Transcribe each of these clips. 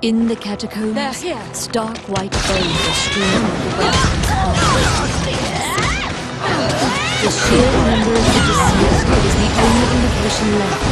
In the catacombs, stark white bones are strewn the. The sheer number of the deceased is the only indication left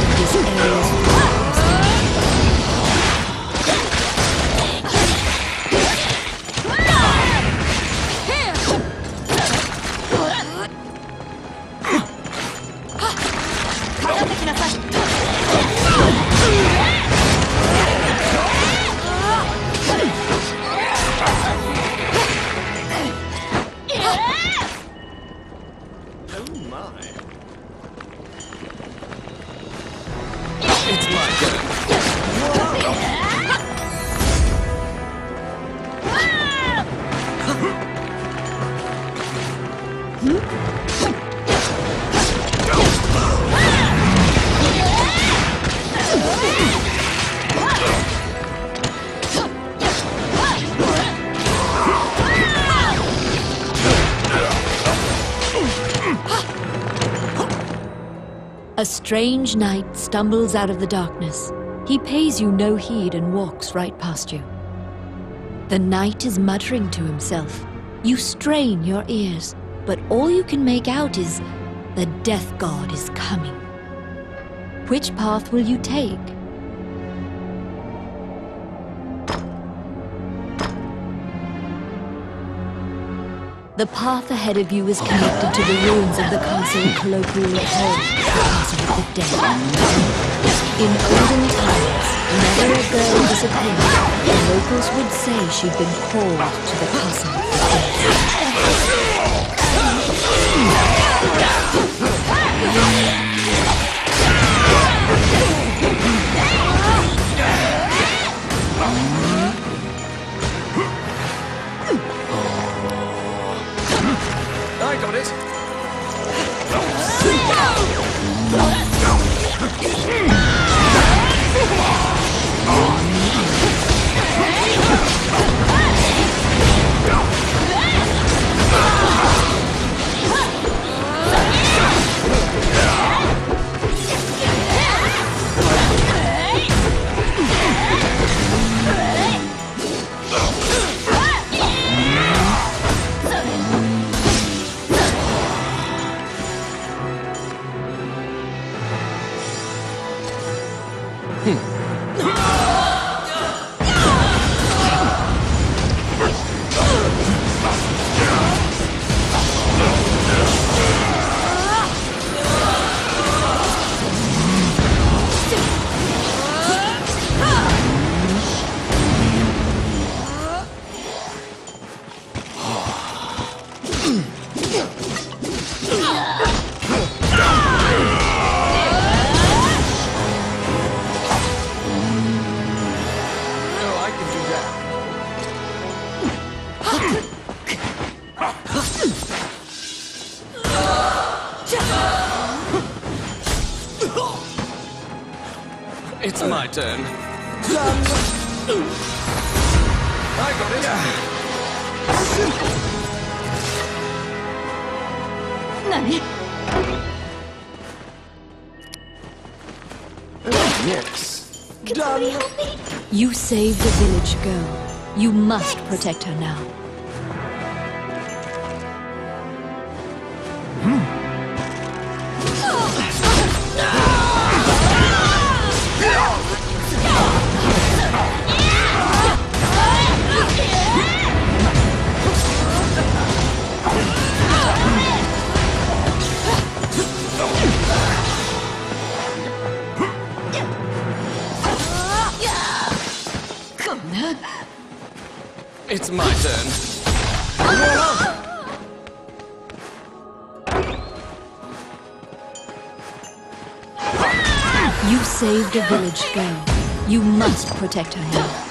A strange knight stumbles out of the darkness. He pays you no heed and walks right past you. The knight is muttering to himself. You strain your ears, but all you can make out is the death god is coming. Which path will you take? The path ahead of you is connected to the ruins of the castle colloquially called the Castle of the Dead. In olden times, whenever a girl disappeared, the locals would say she'd been called to the Castle of the Dead. Hmm. It's my turn. I got it. 何 Yes. You saved a village girl. You must protect her now. It's my turn. You saved a village girl. You must protect her now.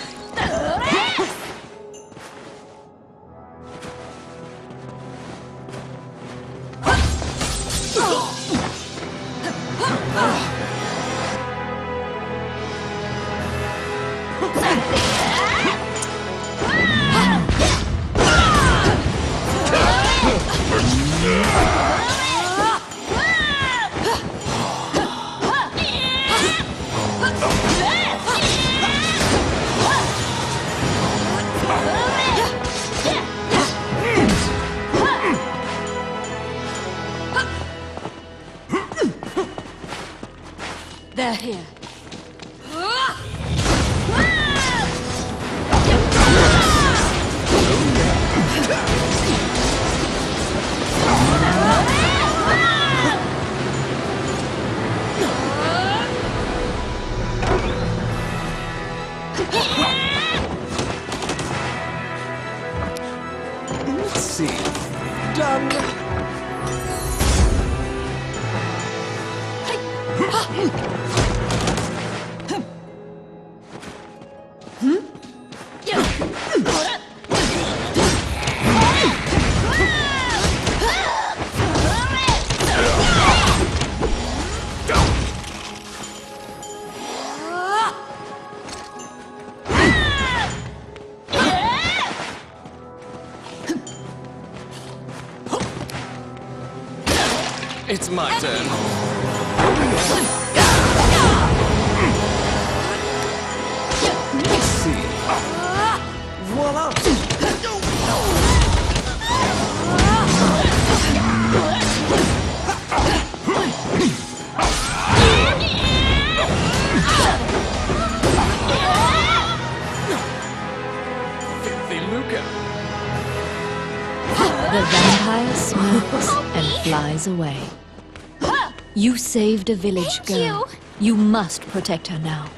It's my turn. The vampire smirks and flies away. You saved a village Thank girl. You must protect her now.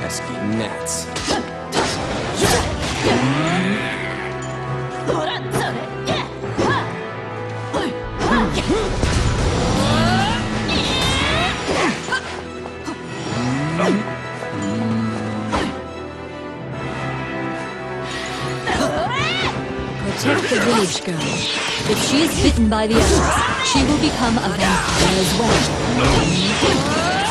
Pesky gnats. Protect the village girl. If she is bitten by the others, she will become a vampire as well. The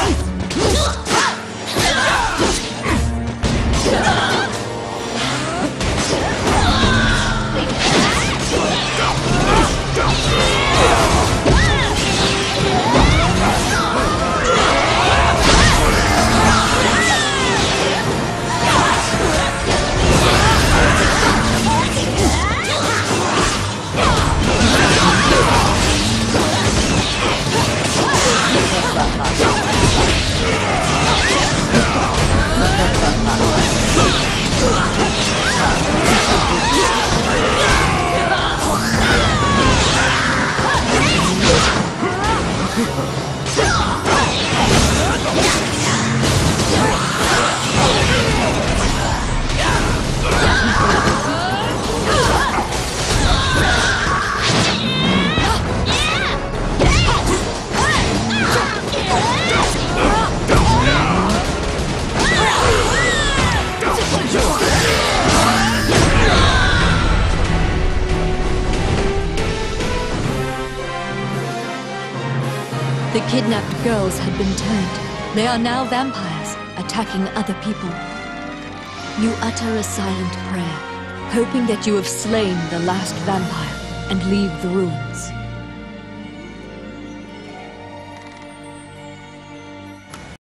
kidnapped girls had been turned. They are now vampires, attacking other people. You utter a silent prayer, hoping that you have slain the last vampire and leave the ruins.